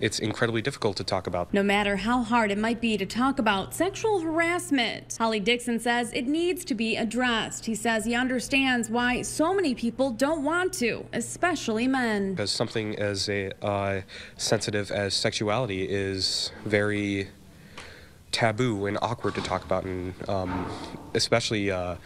it's incredibly difficult to talk about. No matter how hard it might be to talk about sexual harassment, Holly Dixon says it needs to be addressed. He says he understands why so many people don't want to, especially men. Because something as a, uh, sensitive as sexuality is very taboo and awkward to talk about, and um, especially uh,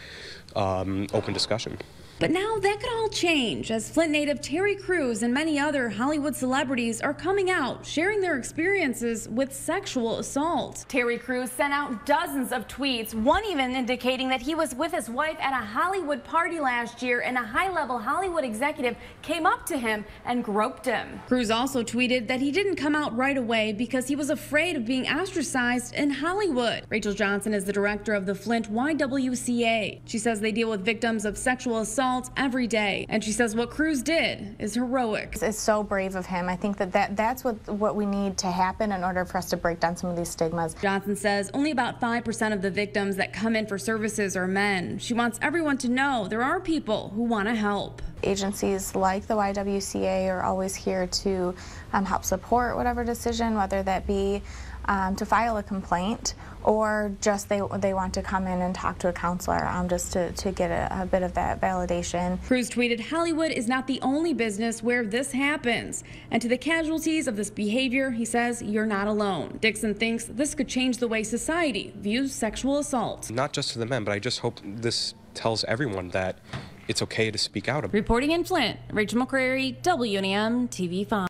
um, open discussion. But now that could all change as Flint native Terry Crews and many other Hollywood celebrities are coming out, sharing their experiences with sexual assault. Terry Crews sent out dozens of tweets, one even indicating that he was with his wife at a Hollywood party last year and a high-level Hollywood executive came up to him and groped him. Crews also tweeted that he didn't come out right away because he was afraid of being ostracized in Hollywood. Rachel Johnson is the director of the Flint YWCA. She says they deal with victims of sexual assault every day. And she says what Crews did is heroic. It's so brave of him. I think that, that that's what, what we need to happen in order for us to break down some of these stigmas. Johnson says only about 5% of the victims that come in for services are men. She wants everyone to know there are people who want to help. Agencies like the YWCA are always here to um, help support whatever decision, whether that be um, to file a complaint or just they, they want to come in and talk to a counselor um, just to, to get a, a bit of that validation. Crews tweeted, Hollywood is not the only business where this happens. And to the casualties of this behavior, he says, you're not alone. Dixon thinks this could change the way society views sexual assault. Not just to the men, but I just hope this tells everyone that it's okay to speak out. Reporting in Flint, Rachel McCrary, WNEM TV 5.